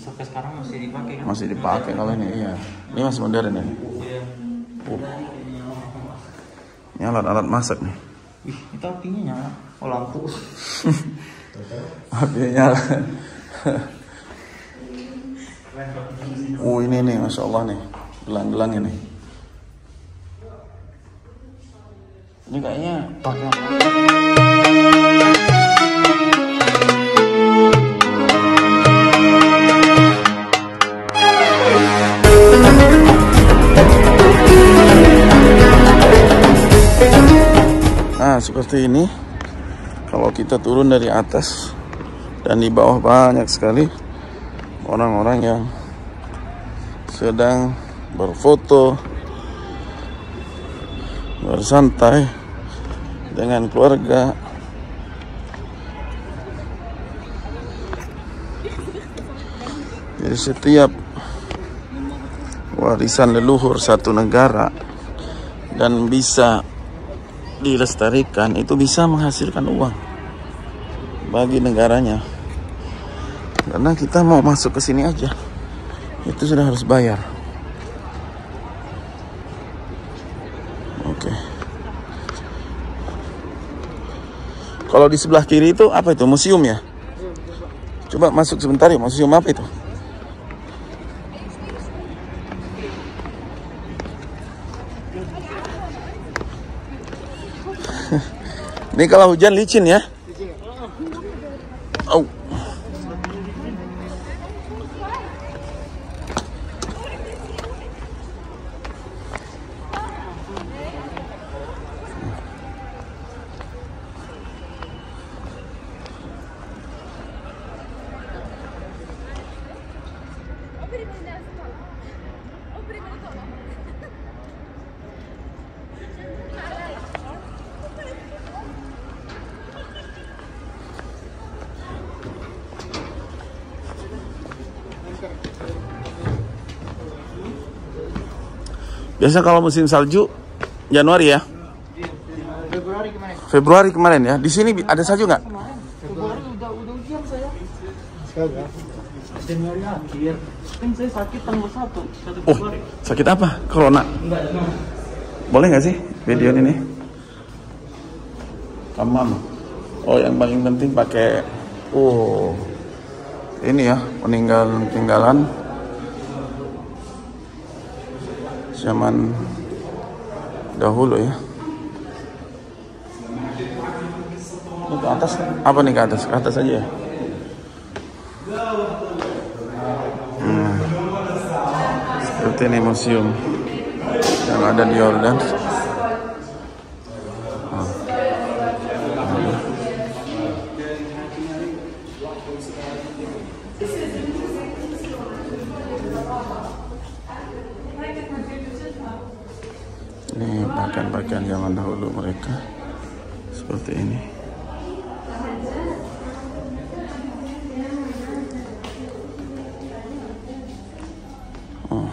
sampai sekarang masih dipakai kan? Masih dipakai kalau ini iya. Ini masih modern ini. Iya. Uh. Ini alat-alat masak nih. Ih, itu apinya nyala. Oh lampu. Apinya nyala. oh ini nih, masya Allah nih, gelang-gelang ini. Ini kayaknya pakai seperti ini. Kalau kita turun dari atas dan di bawah banyak sekali orang-orang yang sedang berfoto, bersantai dengan keluarga. Jadi setiap warisan leluhur satu negara dan bisa dilestarikan itu bisa menghasilkan uang bagi negaranya. Karena kita mau masuk ke sini aja itu sudah harus bayar. Oke. Kalau di sebelah kiri itu apa itu? Museum ya? Coba masuk sebentar ya museum apa itu Ini kalau hujan licin ya. Biasa kalau musim salju Januari ya. Februari kemarin. Ya. Di sini ada salju nggak? Februari udah udah ujian saya. Januari akhir. Kan saya sakit tanggal 1, 1 Oh, sakit apa? Corona. Boleh nggak sih video ini? Tamam. Oh, yang paling penting pakai oh ini ya peninggalan peninggalan zaman dahulu ya. Ini ke atas apa nih ke atas? Ke atas aja ya. Hmm. Seperti ini museum yang ada di Yordan. Oh memakan pakaian zaman dahulu mereka seperti ini. Oh.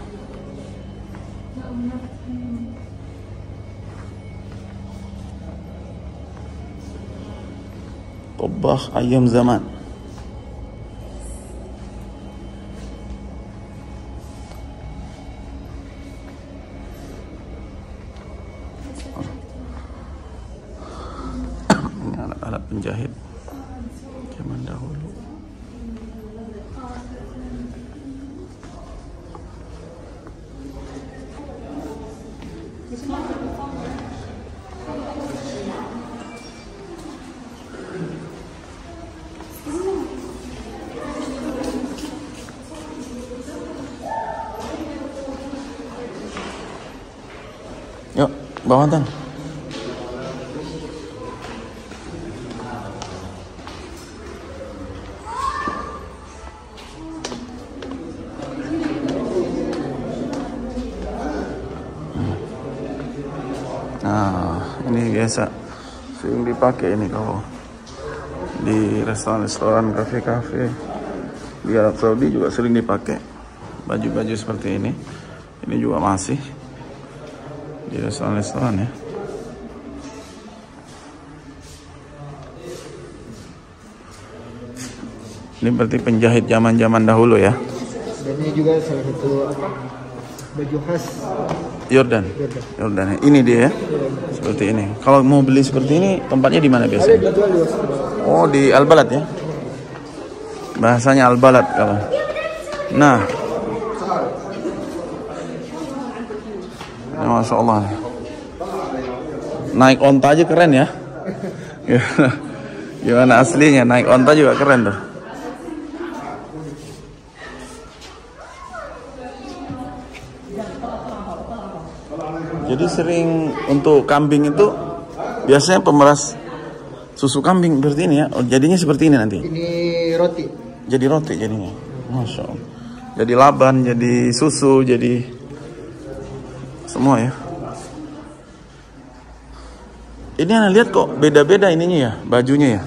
Tobah ayam zaman. Penjahit zaman dahulu Yuk, bawa Tan. Biasa sering dipakai ini kalau di restoran-restoran, kafe-kafe di Arab Saudi juga sering dipakai baju-baju seperti ini. Ini juga masih di restoran-restoran ya. Ini berarti penjahit zaman-zaman dahulu ya. Dan ini juga salah satu apa? Baju khas Yordan. Yordan. Ini dia ya. Seperti ini. Kalau mau beli seperti ini tempatnya di mana biasanya? Oh di Al-Balad ya. Bahasanya Al-Balad kalau. Nah. Ya, Masya Allah. Naik onta aja keren ya. Gimana aslinya naik onta juga keren tuh. Jadi sering untuk kambing itu biasanya pemeras susu kambing berarti ini ya. Oh, jadinya seperti ini nanti. Ini roti. Jadi roti jadinya. Masya Allah. Jadi laban, jadi susu, jadi semua ya. Ini anda lihat kok beda-beda ininya ya, bajunya ya.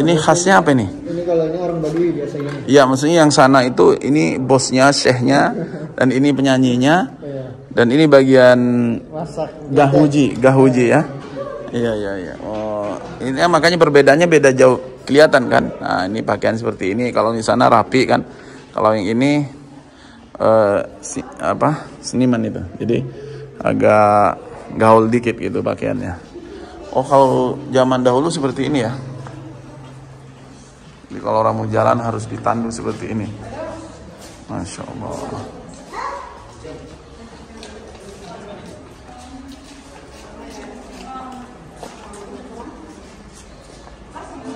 Ini khasnya apa ini? Ini kalau ini orang Badui biasanya. Iya, maksudnya yang sana itu ini bosnya, syekhnya, dan ini penyanyinya. Dan ini bagian Masak. gahuji, gahuji ya. Iya, iya, iya. Oh, ini ya, makanya perbedaannya beda jauh kelihatan kan. Nah, ini pakaian seperti ini. Kalau di sana rapi kan. Kalau yang ini eh si, apa? Seniman itu. Jadi agak gaul dikit gitu pakaiannya. Oh, kalau zaman dahulu seperti ini ya. Jadi kalau orang mau jalan harus ditandu seperti ini. Masya Allah.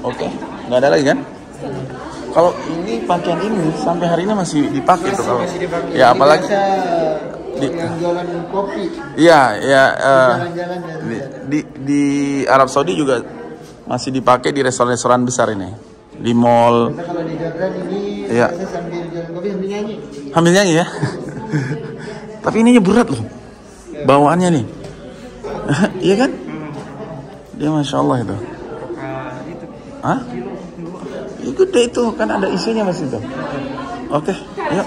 Oke, nggak ada lagi kan? Kalau ini pakaian ini sampai hari ini masih dipakai tuh kalau. Ya apalagi Di- yang jualan kopi. Iya, ya eh, ya. di, di di Arab Saudi juga masih dipakai di restoran-restoran besar ini. Di mall. Kita kalau di Jordan ini Iya. biasa sambil jualan kopi sambil nyanyi. Ya. Tapi ininya berat loh. Bawaannya nih. Iya kan? Dia masya Allah itu. Hah? Ya, gede itu kan ada isinya mas itu. Oke, yuk.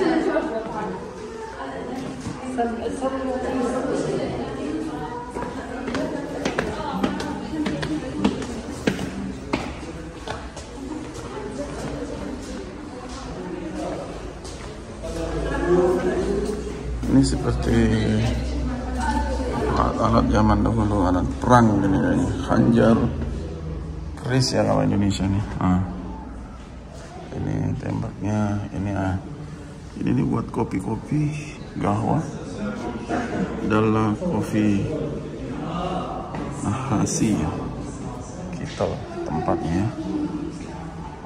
Ini seperti alat-alat zaman dahulu, alat perang ini, ini. Khanjar, keris ya kalau Indonesia nih. Ah. Ini tembaknya, ini ah. Ini nih buat kopi-kopi, gahwa, dalam kopi Nahasi ya. Kita tempatnya ya.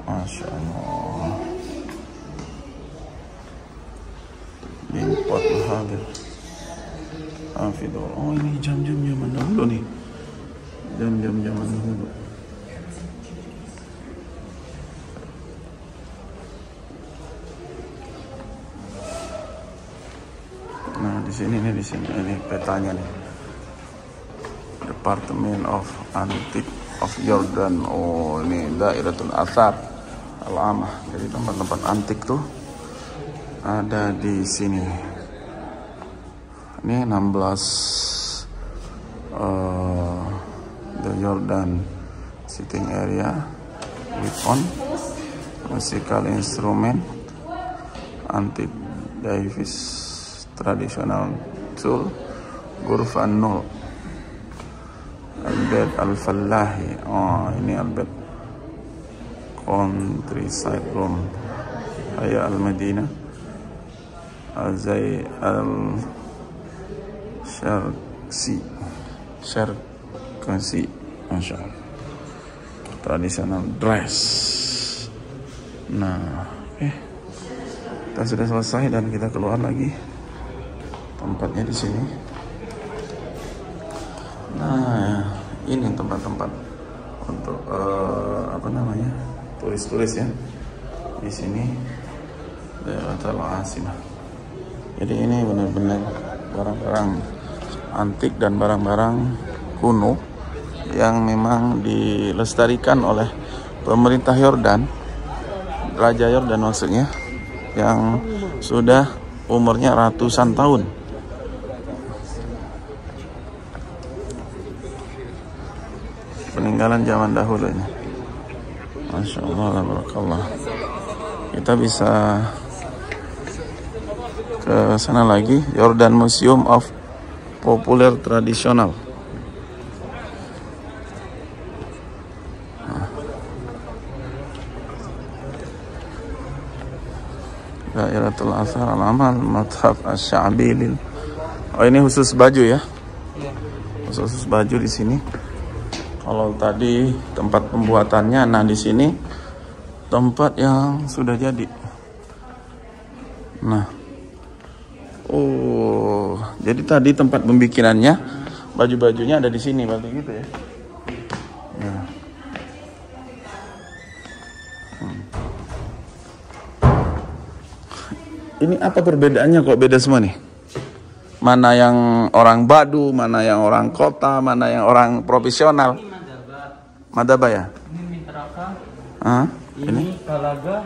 Masya Allah. Limpot hadir. Oh ini jam-jam zaman dahulu nih. Jam-jam zaman dahulu. Sini nih di sini ini petanya nih. Department of Antique of Jordan. Oh ini Dairatul Athar Al-Amah. Jadi tempat-tempat antik tuh ada di sini. Ini 16 uh, the Jordan sitting area weapon musical instrument antique Davis traditional tool Gurfan Nul Albert Al-Fallahi. Oh ini Albert countryside room Haya Al-Madinah. Azai Al Syarksi Syarksi Masya Allah. Traditional dress. Nah Oke Kita sudah selesai dan kita keluar lagi Tempatnya di sini. Nah Ini tempat-tempat Untuk eh, Apa namanya Turis-turis ya Di sini. Daerah Al-Asimah jadi ini benar-benar barang-barang antik dan barang-barang kuno yang memang dilestarikan oleh pemerintah Yordan, Raja Yordan maksudnya, yang sudah umurnya ratusan tahun. Peninggalan zaman dahulu ini. Masya Allah, barakallah. Kita bisa ke sana lagi Jordan Museum of Popular Tradisional Dairatul Asar Al-Amal Mathaf Asy-Sya'bi lil- Oh ini khusus baju ya? Khusus baju di sini. Kalau tadi tempat pembuatannya, nah di sini tempat yang sudah jadi. Nah, oh, jadi tadi tempat pembikinannya, baju-bajunya ada di sini, berarti gitu ya? Ya. Hmm. Ini apa perbedaannya kok beda semua nih? Mana yang orang Badu, mana yang orang kota, mana yang orang profesional? Madaba ya? Ini Mintraka, Hah? ini Kalaga,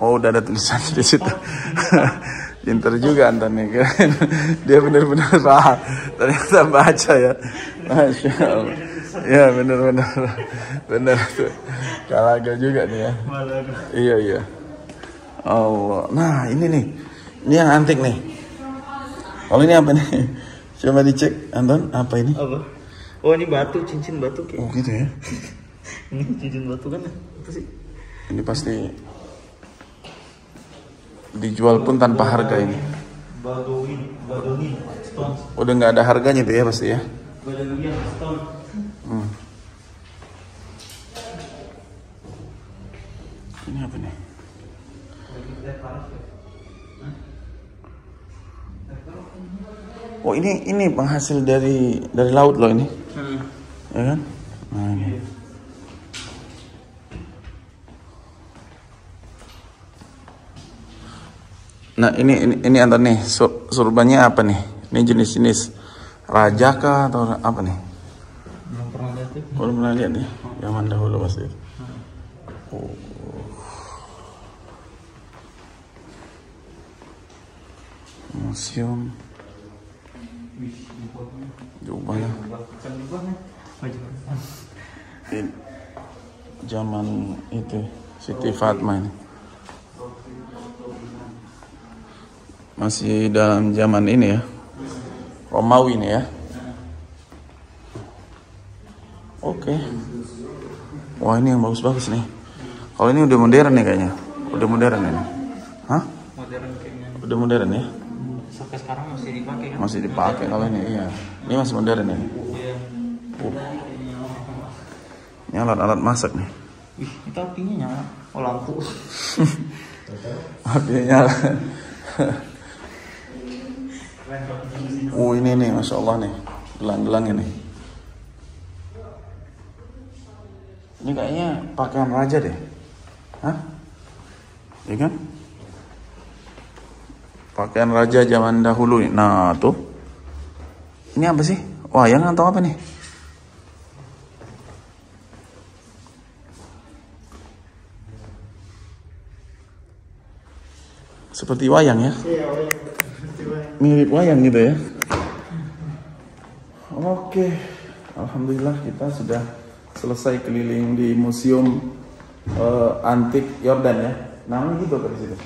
Oh udah ada tulisan di situ. Pinter juga Anton nih keren. Dia benar-benar paham. Ternyata baca ya. Masya Allah. Ya benar-benar benar tuh. Kalaga juga nih ya. Iya iya. Allah. Nah ini nih. Ini yang antik nih. Kalau ini apa nih? Coba dicek Anton apa ini? apa? Oh ini batu, cincin batu kayak. Oh gitu ya. Ini cincin batu kan? Apa sih? Ini pasti dijual pun tanpa harga ini. Badowin, Badowin, stone, Udah nggak ada harganya tuh ya pasti ya. Badowin, stone. Hmm. Ini apa nih? Oh ini ini penghasil dari dari laut loh ini. Ya kan? Nah ini. Nah ini ini, ini Anton nih sur, surbannya apa nih? Ini jenis-jenis raja kah atau apa nih? Belum pernah lihat tuh. Belum pernah lihat nih, zaman dahulu pasti. Oh. Museum Juga zaman itu Siti Fatma ini. Masih dalam zaman ini ya. Romawi ini ya. Oke. Wah ini yang bagus-bagus nih. Kalau ini udah modern nih kayaknya. Udah modern ini. Hah? Modern kayaknya. udah modern ya? Sampai sekarang masih dipakai kan? masih dipakai kalau ini iya. Ini masih modern ini. Ini alat-alat masak nih. Wih, itu apinya nyala. Oh lampu. apinya nyala. Oh ini nih masya Allah nih. Gelang-gelang ini. Ini kayaknya pakaian raja deh. Hah? Iya kan? Pakaian raja zaman dahulu nih. Nah tuh. Ini apa sih? Wayang atau apa nih seperti wayang ya? Mirip wayang gitu ya? Oke. Alhamdulillah kita sudah selesai keliling di museum eh, antik Yordan ya. Namanya gitu di situ?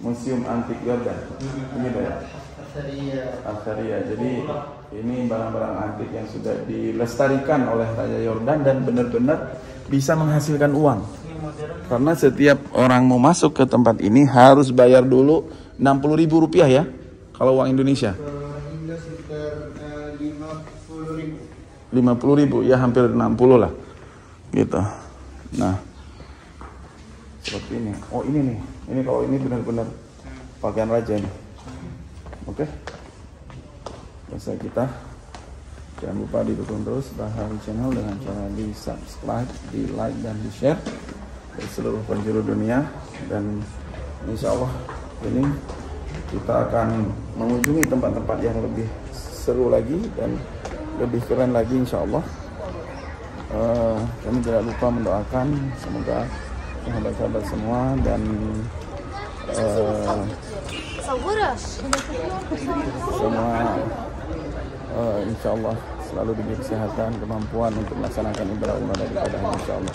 Museum antik Yordan. Gitu ya? Asaria. Jadi ini barang-barang antik yang sudah dilestarikan oleh Raja Yordan dan benar-benar bisa menghasilkan uang. Karena setiap orang mau masuk ke tempat ini harus bayar dulu 60 ribu rupiah ya, kalau uang Indonesia. Hingga sekitar lima puluh ribu. 50 ribu, ya hampir 60 lah. Gitu. Nah, seperti ini. Oh ini nih, ini kalau ini benar-benar pakaian raja nih. Oke. Selesai kita. Jangan lupa didukung terus Bahari Channel dengan cara di subscribe, di like dan di share ke seluruh penjuru dunia dan insya Allah ini kita akan mengunjungi tempat-tempat yang lebih seru lagi dan lebih keren lagi insya Allah. Eh, kami tidak lupa mendoakan semoga sahabat-sahabat semua dan eh, semua eh, insya Allah selalu diberi kesehatan, kemampuan untuk melaksanakan ibadah umrah daripada insya Allah.